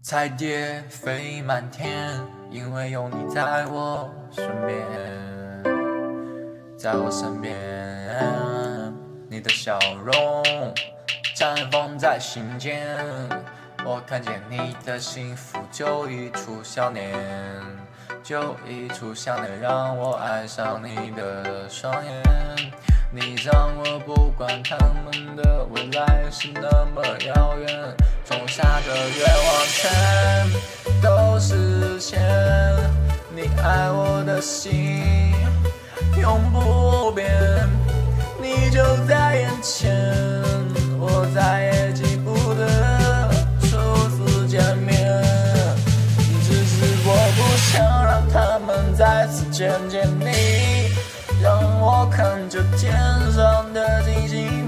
彩蝶飞满天，因为有你在我身边，在我身边，你的笑容绽放在心间，我看见你的幸福就一出笑脸，就一出笑脸，让我爱上你的双眼。你让我不管他们的未来是那么遥远，下的愿望全都实现。你爱我的心永不变，你就在眼前，我再也记不得初次见面。只是我不想让他们再次见见你，让我看着天上的星星。